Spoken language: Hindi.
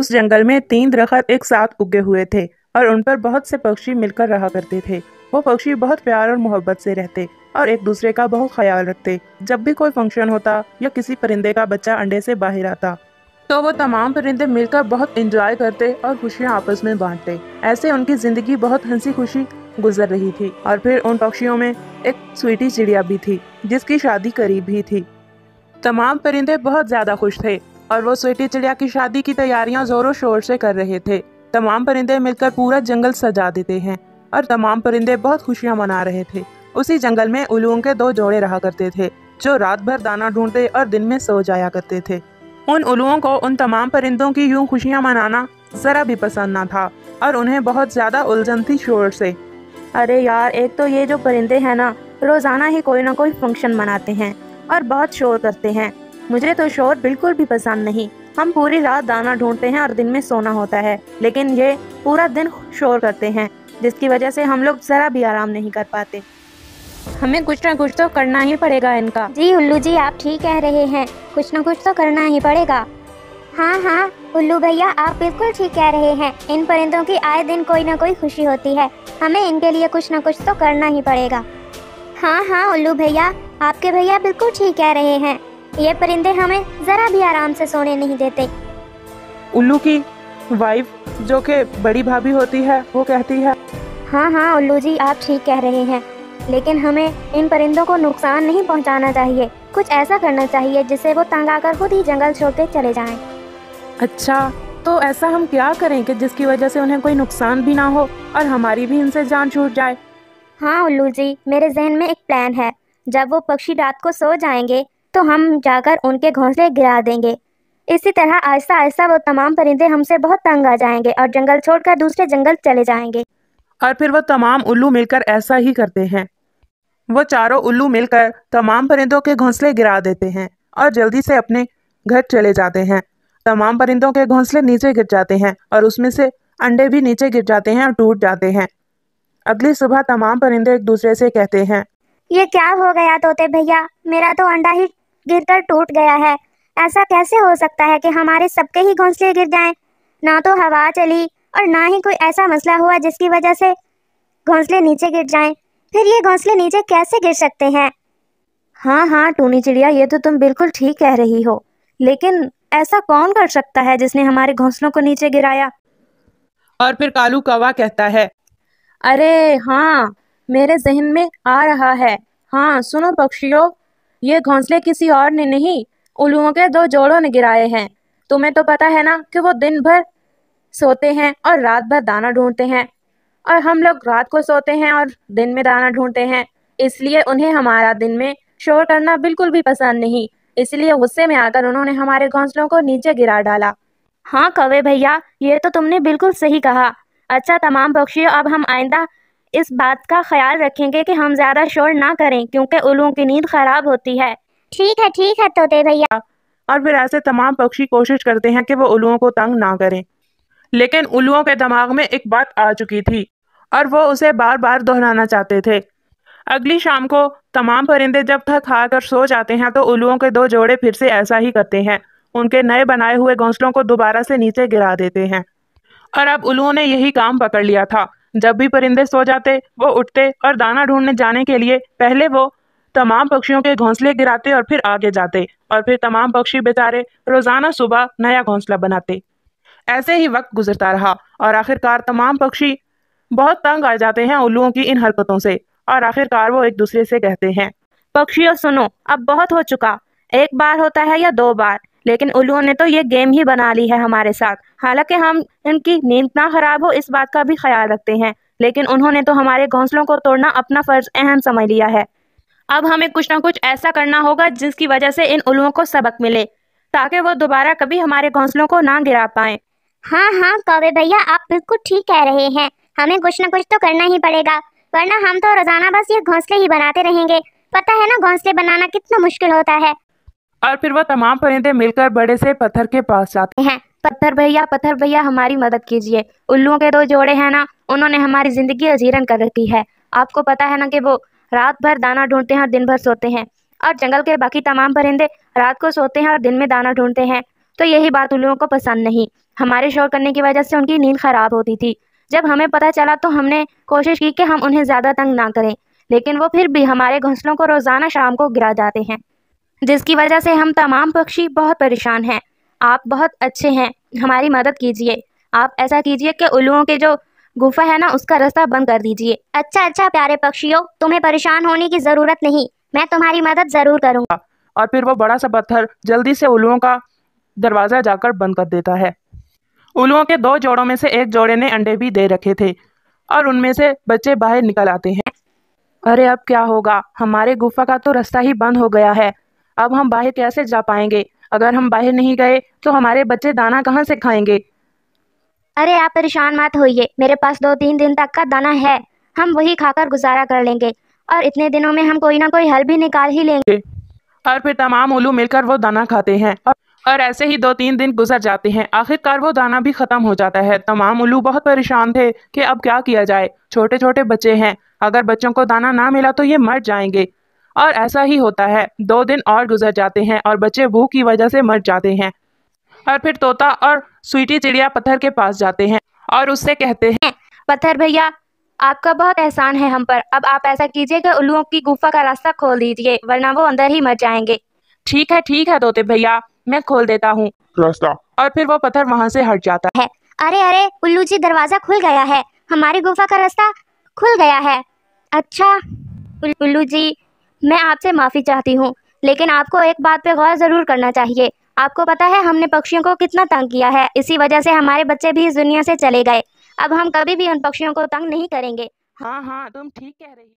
उस जंगल में तीन दरखत एक साथ उगे हुए थे और उन पर बहुत से पक्षी मिलकर रहा करते थे। वो पक्षी बहुत प्यार और मोहब्बत से रहते और एक दूसरे का बहुत ख्याल रखते। जब भी कोई फ़ंक्शन होता या किसी परिंदे का बच्चा अंडे से बाहर आता तो वो तमाम परिंदे मिलकर बहुत इंजॉय करते और खुशियाँ आपस में बांटते। ऐसे उनकी ज़िंदगी बहुत हँसी खुशी गुजर रही थी और फिर उन पक्षियों में एक स्वीटी चिड़िया भी थी, जिसकी शादी करीब ही थी। तमाम परिंदे बहुत ज़्यादा खुश थे और वो स्वेटी चिड़िया की शादी की तैयारियाँ जोरों शोर से कर रहे थे। तमाम परिंदे मिलकर पूरा जंगल सजा देते हैं और तमाम परिंदे बहुत खुशियाँ मना रहे थे। उसी जंगल में उल्लुओं के दो जोड़े रहा करते थे, जो रात भर दाना ढूंढते और दिन में सो जाया करते थे। उन उल्लुओं को उन तमाम परिंदों की यूँ खुशियाँ मनाना जरा भी पसंद ना था और उन्हें बहुत ज़्यादा उलझन थी शोर से। अरे यार, एक तो ये जो परिंदे हैं ना, रोज़ाना ही कोई ना कोई फ़ंक्शन मनाते हैं और बहुत शोर करते हैं। मुझे तो शोर बिल्कुल भी पसंद नहीं। हम पूरी रात दाना ढूंढते हैं और दिन में सोना होता है, लेकिन ये पूरा दिन शोर करते हैं, जिसकी वजह से हम लोग ज़रा भी आराम नहीं कर पाते। हमें कुछ ना कुछ तो करना ही पड़ेगा इनका। जी, उल्लू जी, आप ठीक कह रहे हैं। कुछ ना कुछ तो करना ही पड़ेगा। हाँ हाँ उल्लू भैया, आप बिल्कुल ठीक कह रहे हैं। इन परिंदों की आए दिन कोई ना कोई खुशी होती है। हमें इनके लिए कुछ ना कुछ तो करना ही पड़ेगा। हाँ हाँ उल्लू भैया, आपके भैया बिल्कुल ठीक कह रहे हैं। ये परिंदे हमें जरा भी आराम से सोने नहीं देते। उल्लू की वाइफ जो कि बड़ी भाभी होती है वो कहती है हाँ हाँ उल्लू जी आप ठीक कह रहे हैं। लेकिन हमें इन परिंदों को नुकसान नहीं पहुंचाना चाहिए। कुछ ऐसा करना चाहिए जिससे वो तंग आकर खुद ही जंगल छोड़ के चले जाएँ। अच्छा तो ऐसा हम क्या करें कि जिसकी वजह से उन्हें कोई नुकसान भी ना हो और हमारी भी इनसे जान छूट जाए? हाँ उल्लू जी मेरे जहन में एक प्लान है। जब वो पक्षी रात को सो जाएँगे तो हम जाकर उनके घोंसले गिरा देंगे। इसी तरह आहिस्ता आहिस्ता वो तमाम परिंदे हमसे बहुत तंग आ जाएँगे और जंगल छोड़कर दूसरे जंगल चले जाएँगे। और फिर वो तमाम उल्लू मिलकर ऐसा ही करते हैं। वो चारों उल्लू मिलकर तमाम परिंदों के घोंसले गिरा देते हैं और जल्दी से अपने घर चले जाते हैं। तमाम परिंदों के घोंसले नीचे गिर जाते हैं और उसमें से अंडे भी नीचे गिर जाते हैं और टूट जाते हैं। अगली सुबह तमाम परिंदे एक दूसरे से कहते हैं ये क्या हो गया तोते भैया? मेरा तो अंडा ही गिरकर टूट गया है। ऐसा कैसे हो सकता है कि हमारे सबके ही घोंसले गिर जाएँ? ना तो हवा चली और ना ही कोई ऐसा मसला हुआ जिसकी वजह से घोंसले नीचे गिर जाएँ। फिर ये घोंसले नीचे कैसे गिर सकते हैं? हाँ हाँ टूनी चिड़िया ये तो तुम बिल्कुल ठीक कह रही हो। लेकिन ऐसा कौन कर सकता है जिसने हमारे घोंसलों को नीचे गिराया? और फिर कालू कौवा कहता है अरे हाँ मेरे जहन में आ रहा है। हाँ सुनो पक्षियों ये घोंसले किसी और ने नहीं, उल्लुओं के दो जोड़ों ने गिराए हैं। तुम्हें तो पता है ना कि वो दिन भर सोते हैं और रात भर दाना ढूंढते हैं। और हम लोग रात को सोते हैं और दिन में दाना ढूंढते हैं। इसलिए उन्हें हमारा दिन में शोर करना बिल्कुल भी पसंद नहीं। इसलिए गुस्से में आकर उन्होंने हमारे घोंसलों को नीचे गिरा डाला। हाँ कवे भैया, ये तो तुमने बिल्कुल सही कहा। अच्छा तमाम पक्षियों, अब हम आइंदा इस बात का ख्याल रखेंगे कि हम ज़्यादा शोर ना करें क्योंकि उल्लुओं की नींद खराब होती है। ठीक है ठीक है तोते भैया। और फिर ऐसे तमाम पक्षी कोशिश करते हैं कि वो उल्लुओं को तंग ना करें। लेकिन उल्लुओं के दिमाग में एक बात आ चुकी थी और वो उसे बार बार दोहराना चाहते थे। अगली शाम को तमाम परिंदे जब थक खा कर सो जाते हैं तो उल्लुओं के दो जोड़े फिर से ऐसा ही करते हैं। उनके नए बनाए हुए घोंसलों को दोबारा से नीचे गिरा देते हैं। और अब उल्लुओं ने यही काम पकड़ लिया था। जब भी परिंदे सो जाते, वो उठते और दाना ढूँढने जाने के लिए पहले वो तमाम पक्षियों के घोंसले गिराते और फिर आगे जाते और फिर तमाम पक्षी बेचारे रोज़ाना सुबह नया घोंसला बनाते। ऐसे ही वक्त गुजरता रहा और आखिरकार तमाम पक्षी बहुत तंग आ जाते हैं उल्लुओं की इन हरकतों से और आखिरकार वो एक दूसरे से कहते हैं, पक्षियों, सुनो, अब बहुत हो चुका। एक बार होता है या दो बार? लेकिन उल्लुओं ने तो ये गेम ही बना ली है हमारे साथ। हालाँकि हम इनकी नींद ना खराब हो, इस बात का भी ख्याल रखते हैं। लेकिन उन्होंने तो हमारे घोंसलों को तोड़ना अपना फ़र्ज़ अहम समझ लिया है। अब हमें कुछ ना कुछ ऐसा करना होगा जिसकी वजह से इन उल्लुओं को सबक मिले, ताकि वो दोबारा कभी हमारे घोंसलों को ना गिरा पाए। हाँ हाँ कौवे भैया, आप बिल्कुल ठीक कह रहे हैं। हमें कुछ ना कुछ तो करना ही पड़ेगा, वरना हम तो रोज़ाना बस ये घोंसले ही बनाते रहेंगे। पता है ना, घोंसले बनाना कितना मुश्किल होता है। और फिर वो तमाम परिंदे मिलकर बड़े से पत्थर के पास जाते हैं। पत्थर भैया पत्थर भैया, हमारी मदद कीजिए। उल्लुओं के दो जोड़े हैं ना, उन्होंने हमारी ज़िंदगी अजीरन कर रखी है। आपको पता है ना कि वो रात भर दाना ढूंढते हैं और दिन भर सोते हैं। और जंगल के बाकी तमाम परिंदे रात को सोते हैं और दिन में दाना ढूंढते हैं। तो यही बात उल्लुओं को पसंद नहीं। हमारे शोर करने की वजह से उनकी नींद खराब होती थी। जब हमें पता चला तो हमने कोशिश की कि हम उन्हें ज़्यादा तंग ना करें। लेकिन वो फिर भी हमारे घोंसलों को रोज़ाना शाम को गिरा जाते हैं। जिसकी वजह से हम तमाम पक्षी बहुत परेशान हैं। आप बहुत अच्छे हैं। हमारी मदद कीजिए। आप ऐसा कीजिए कि उल्लुओं के जो गुफा है ना, उसका रास्ता बंद कर दीजिए। अच्छा अच्छा प्यारे पक्षियों, तुम्हें परेशान होने की ज़रूरत नहीं। मैं तुम्हारी मदद ज़रूर करूँगा। और फिर वो बड़ा सा पत्थर जल्दी से उल्लुओं का दरवाज़ा जाकर बंद कर देता है। उल्लुओं के दो जोड़ों में से एक जोड़े ने अंडे भी दे रखे थे और उनमें से बच्चे बाहर निकल आते हैं। अरे, अब क्या होगा? हमारे गुफा का तो रास्ता ही बंद हो गया है। अब हम बाहर कैसे जा पाएँगे? अगर हम बाहर नहीं गए तो हमारे बच्चे दाना कहाँ से खाएँगे? अरे आप परेशान मत होइए। मेरे पास दो तीन दिन तक का दाना है। हम वही खाकर गुजारा कर लेंगे। और इतने दिनों में हम कोई ना कोई हल भी निकाल ही लेंगे। और फिर तमाम उल्लू मिलकर वो दाना खाते हैं। और, और ऐसे ही दो तीन दिन गुजर जाते हैं। आखिरकार वो दाना भी खत्म हो जाता है। तमाम उल्लू बहुत परेशान थे कि अब क्या किया जाए। छोटे छोटे बच्चे हैं। अगर बच्चों को दाना ना मिला तो ये मर जाएँगे। और ऐसा ही होता है। दो दिन और गुजर जाते हैं और बच्चे भूख की वजह से मर जाते हैं। और फिर तोता और स्वीटी चिड़िया पत्थर के पास जाते हैं और उससे कहते हैं पत्थर भैया आपका बहुत एहसान है हम पर। अब आप ऐसा कीजिए कि उल्लुओं की गुफा का रास्ता खोल दीजिए वरना वो अंदर ही मर जाएँगे। ठीक है ठीक है तोते भैया मैं खोल देता हूँ। रास्ता। और फिर वो पत्थर वहाँ से हट जाता है। अरे अरे उल्लू जी दरवाज़ा खुल गया है। हमारी गुफा का रास्ता खुल गया है। अच्छा उल्लू जी मैं आपसे माफ़ी चाहती हूँ, लेकिन आपको एक बात पे गौर ज़रूर करना चाहिए। आपको पता है हमने पक्षियों को कितना तंग किया है, इसी वजह से हमारे बच्चे भी इस दुनिया से चले गए। अब हम कभी भी उन पक्षियों को तंग नहीं करेंगे। हाँ हाँ तुम ठीक कह रही